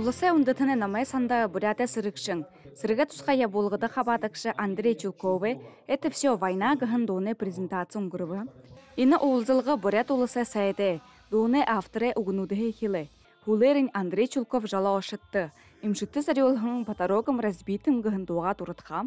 Улысы ундытыны намай санда бурята сырыкшың. Сырыга тусқая болғыды хабадықшы Андрей Чулковы «Это все война» гыхын доны презентация уңгырыбы. Ины уылзылғы бурят улысы сайды, доны авторы угнудығы хилы. Хулерин Андрей Чулков жала ошытты. Имшытты зарелхың паторогым разбитым гыхын дуға турытқа.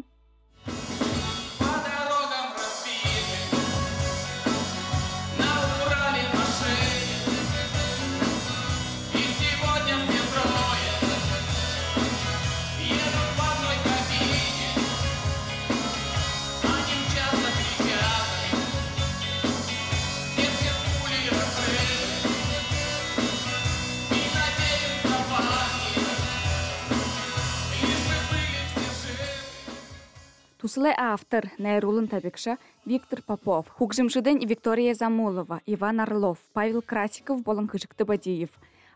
Туслы автор Найрулын Табекша Виктор Попов, Хугжимшиден Виктория Замулова, Иван Орлов, Павел Красиков болын Кыжыкты Бадиев.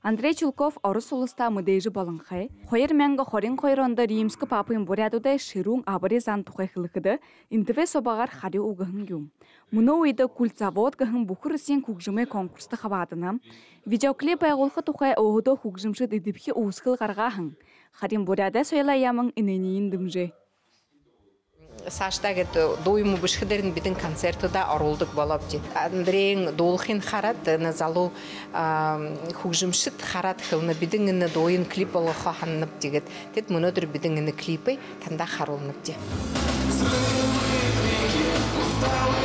Андрей Чулков орыс улыста мыдейжі болын хай. Хойыр мәңгі хорин хойронда римскі папын бурядудай шируң абыры зан тухай хылықыды, интіве собағар хари уғығын юм. Мұны ойды культзавод гыхын бұқыр сен хугжымы конкурсты хабадына. Видеоклип айғылқы тухай оғыды хугжымшыд идіпхи уысқыл қарғахын. Харин буряда сөйлі ямын иненейін дымжы. Саштагы доюму бышхыдерин бидин концерты да орулдук болоп жит. Андрейн долхин харат на залу хугжимшит харат хылны бидин ины доюн клип боло хаханып дигет. Тет мунодыр бидин ины клипы танда харулнып ди. Война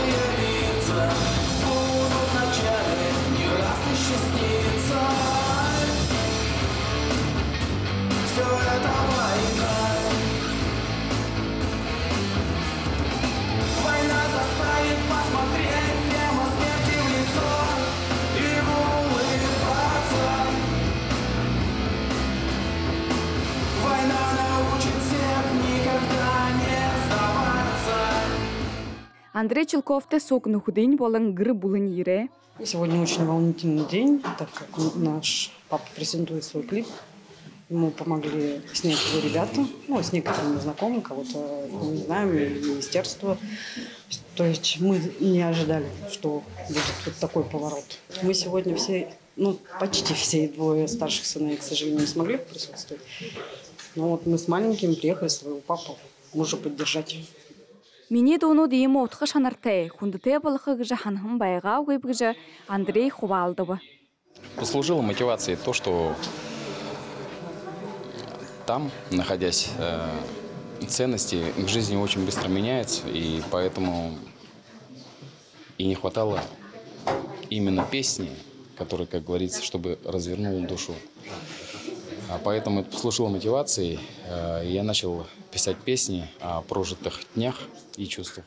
Андрей Чулковты сок нухудень болын гыр булын ире. Сегодня очень волнительный день, так как наш папа презентует свой клип. Ему помогли снять его ребята, ну, с некоторыми знакомыми, кого-то не знаем, министерство. То есть мы не ожидали, что будет вот такой поворот. Мы сегодня все, ну, почти все двое старших сыновей, к сожалению, не смогли присутствовать. Но вот мы с маленьким приехали своего папу мужа поддержать. Мини дону дейім отқы шанартай, гыжы ханхым байға угайбы гыжы Андрей хувалдыбы. послужило мотивацией то, что там, находясь, э, ценности к жизни очень быстро меняются, и поэтому и не хватало именно песни, которая, как говорится, чтобы развернула душу. А поэтому это послужило мотивацией, э, и я начал писать песни о прожитых днях и чувствах.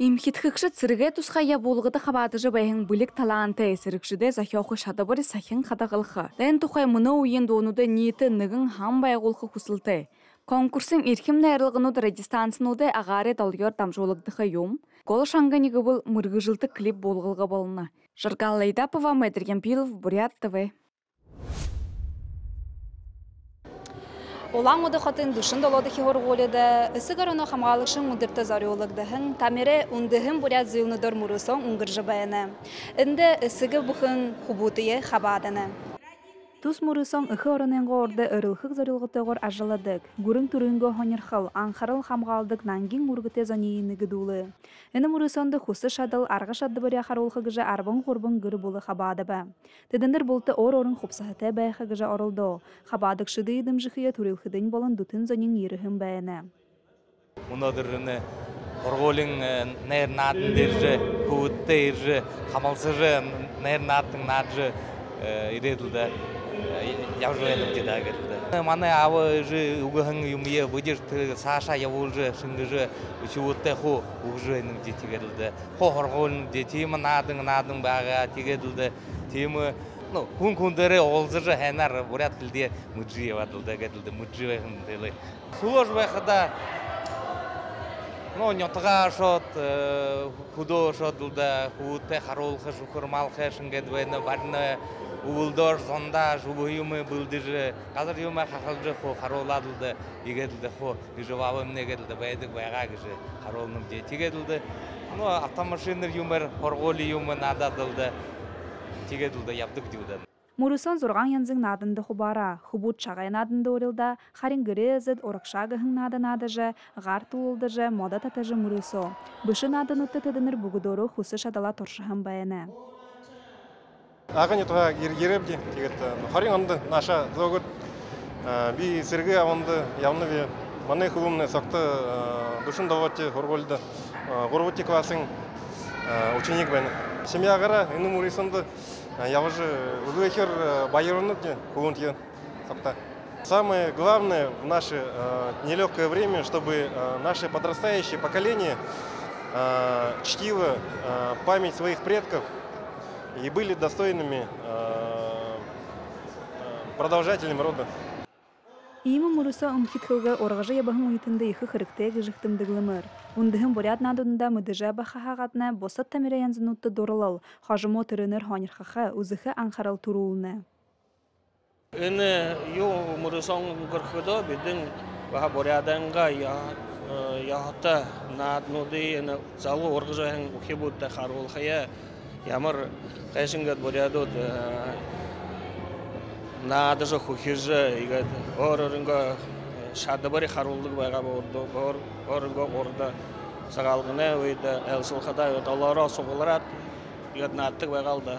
Имхитхыкшы цырге тусхая болғыды хабадыжы байын бүлік таланты сірікшіде захиоқы шадабыры сахин қадағылқы. Дән тухай мұны ойын донуды ниеті нығын хам байғылқы құсылты. Конкурсын еркім нәрілғынуды радистанцынуды ағары далгер дамжолықдықы юм. Гол шаңғаниғы бұл мұрғы жылты клип болғылғы болына. Жыргал Лайдапова, Мәдірген Пилов, Бурят ТВ. Олаң оды хатын душын долоды хи хорголеда, ысыгар оны хамгалышын мудырты зарыолыгдыхын, тамире ундыхын бурят зылныдыр мурысон уңгыржы баяны. Инде ысыгы бұхын хубутые хабаданы. Тус мурысон ықы ороненго орды ырылхық зарылғытығыр ажыладык. Гурын түрінгі хонерхыл, анхарыл хамғалдык нангин мургыте зонейіні гыдулы. Эні мурысонды хусы шадыл, арғы шадды баря харулхы гыжа арбын құрбын гыры булы хабады ба. Тедендер болты ор орын хупсахыте бәйхі гыжа орылды. Хабадык шыды идым жихия турилхыдын болын дутын зонин еріхін бәйіні. Унадырыны Орголин нэр надын держе, хамалсыжы нэр надын наджы иреділді. Явжуэным дедагерді. Маны авы жы угыхын юмие выдер саша явулжы шынгыжы учуутте ху угжуэным детигерілді. Хо хорголин детимы надын надын бага тигерілді. Темы ну, хүн хүндері олзыжы хэнар бурят кілде мүджи явадылды гәділді, мүджи вайхын дели. Сулож байхада Ну, нётга шот, худо шот дулда, хуте харол хаш ухурмал хаш ингедвена барна улдор зонда жубуюмы булдыжы. Казыр юма хахалжы хо хароладылды, игедилди хо жывабым негедилди, байдык байга гыжы харолным де тигедилди. Ну, автомашинер юмер хорголи юмы нададылды. Тигедилди яптык диудан. Мурысон зурган янзың надынды хубара, хубут чагай надынды орилда, харин гырезет, оракшага хың нады надыжы, гар тулылдыжы, мода татыжы мурысо. Бышы надын утты тыдыныр бугудору хусы шадала торшыхын баяны. агын ютуга еребди тигит э, ну, харин онды наша зогут э, би сирге аванды явны ви мане хумны сакта э, душун даватчы хорголды горвотти классың ученик бен семья гара ины мурисынды явыжы угөхер байырны хумын тиген сакта Самое главное в наше э, нелегкое время, чтобы э, наше подрастающее поколение э, чтило э, память своих предков, и были достойными э, э, продолжателями рода. Иймі мурыса умхит хылга орғажа ябахын уйтынды ихы хырыкте гыжыктымдыглымыр. Ундыхын борят надунда мыдыжа бахахагатна босат тамира янзынутты дорылал, хажымо тырыныр ханирхаха узыхы анхарал турулны. Ini yu murusong gurkhudo bidin baha boryadanga ya yahta nad nudi ini zalu orgja qaysingat boryado nad jo khukhija igat orunga shadabari kharuldug baga bordo bor orunga orda sagalgına uyda elsul khada yot Allah'a soğularat igat nattık bagalda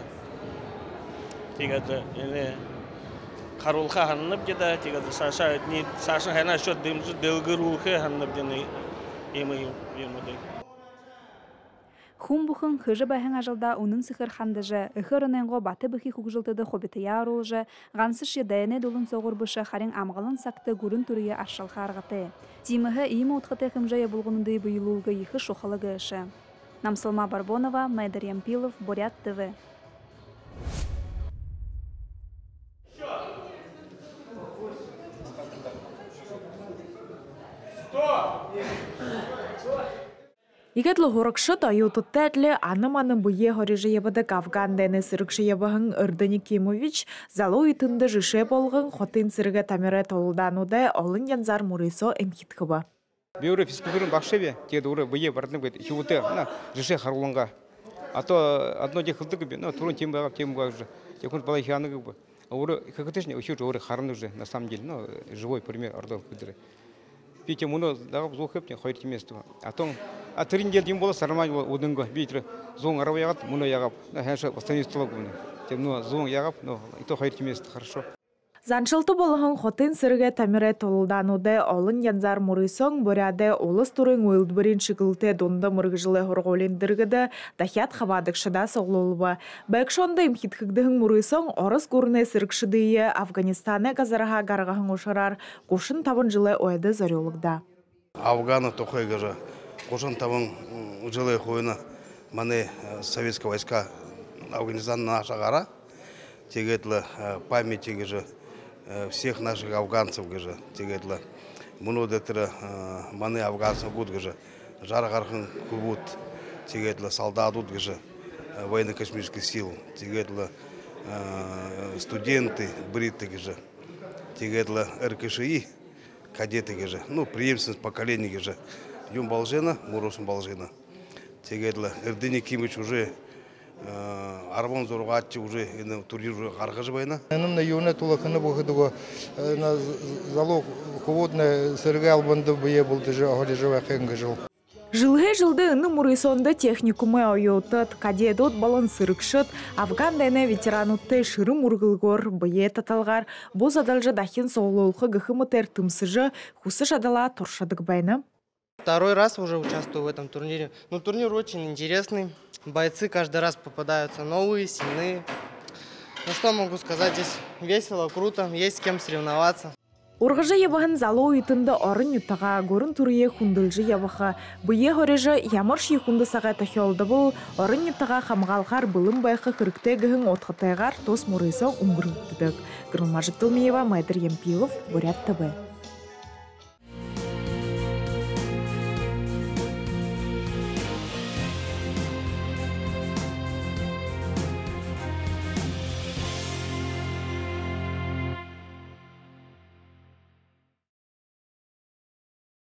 tigat ini қарулға ханнып жеда тегеді саша не саша хана шо дымжы дылгырулхы ханнып жены емі емі Хум бухын хыжы бәһәң ажылда унын сыхыр хандыжы, ыхыр оненго баты бөхи хугжылтыды хобиты ярулжы, гансыш едәйне дулын соғыр бұшы харин амғалын сақты гурын түрие аршал харғыты. Тиміхі иймі утқыты хымжая бұлғынынды бұйылуылғы ехы шоқылығы. Намсылма Барбонова, Майдар Ямпилов, Бурят ТВ. Игетлы хорокшыт аюты тәтлі аныманы бұе хорежі ебіді Афган дәні сірікші ебіғын Үрдіні Кимович залу үйтінді жыше болғын хотын сірігі тамиры толудануды олын янзар мурисо эмхиткіба. Беуре физкультурын бақшебе, теді уры бұе бардың бет, хиуты. А то одно ну, харны уже, на самом деле, ну, живой пример ордов а трин дел дим бола сармай удынго битре зон арава ягат муну ягап. На хэша останистылык буны. Тем ну зон ягап, ну ито хойр тимест хорошо. Заншылты болығын хотын сірге тамире толудануды олын янзар мұрысоң бөряде олыс турын уйлдбырин шықылты донды мұргыжылы хорголендіргіді дахят хабадықшыда соғлолуба. Бәкшонды имхиткігдігін мұрысоң орыс көріне сіркшыдыйы Афганистаны газараға гарғағын ошарар кушын табын жылы ойды зарелықда. Афганы тохой гажа. Кушын табын жылы хойына маны советская войска Афганистан наша гара. Тегетлі памяти же всех наших афганцев гыжы тегетлі мұны дәтірі маны афганцев гуд гыжы жар қарқын кубут тегетлі солдат гуд гыжы военно-космических сил тегетлі студенты бриты гыжы тегетлі РКШИ кадеты гыжы ну преемственность поколений гыжы Юм балжена мурусун балжена тегетлі эрдене кимыч уже арбон зоргатчы уже ины турнир уже каргыжы байна. Нын на юне тула кыны бухыдыго на залог ководне сыргы албанды бие булды же ахали живе хэнгэ жыл. Жылғы жылды ыны мурысонды техникумы ойотыт, кадедот балын сырыкшыт, Афган дәне ветеранутты шыры мургылгор, бые таталгар, боз адалжы дахин соғлолқы гыхымытер тымсыжы, хусы жадала торшадык байны. Второй раз уже участвую в этом турнире. Ну, турнир очень интересный. Бойцы каждый раз попадаются новые, сильные. Ну, что могу сказать, здесь весело, круто, есть с кем соревноваться. Урғыжы ебағын зало үйтінді орын ютаға көрін түрие хундылжы ебаға. Бұе хорежы ямыр ши хунды саға тахиолды бұл, орын ютаға хамғалғар бұлым байқы кіріктегіғін отқытайғар тос мұрыйса ұңғыр үттідік. Гүрілмажы Тылмиева, Майдыр Емпилов, Бурят ТВ.